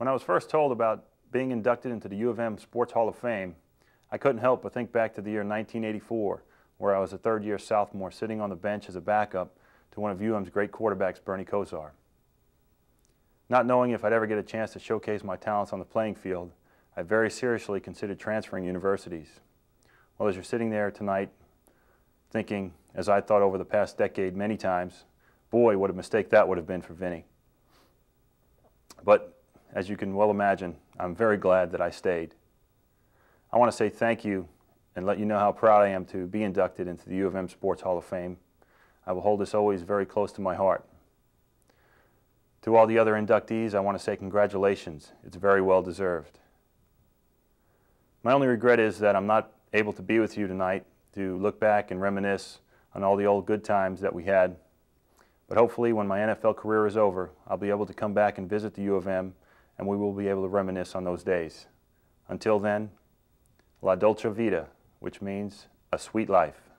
When I was first told about being inducted into the U of M Sports Hall of Fame, I couldn't help but think back to the year 1984, where I was a third-year sophomore sitting on the bench as a backup to one of UM's great quarterbacks, Bernie Kosar. Not knowing if I'd ever get a chance to showcase my talents on the playing field, I very seriously considered transferring universities. Well, as you're sitting there tonight, thinking, as I thought over the past decade many times, boy, what a mistake that would have been for Vinny. But as you can well imagine, I'm very glad that I stayed. I want to say thank you and let you know how proud I am to be inducted into the U of M Sports Hall of Fame. I will hold this always very close to my heart. To all the other inductees, I want to say congratulations. It's very well deserved. My only regret is that I'm not able to be with you tonight to look back and reminisce on all the old good times that we had. But hopefully when my NFL career is over, I'll be able to come back and visit the U of M and we will be able to reminisce on those days. Until then, La Dolce Vita, which means a sweet life.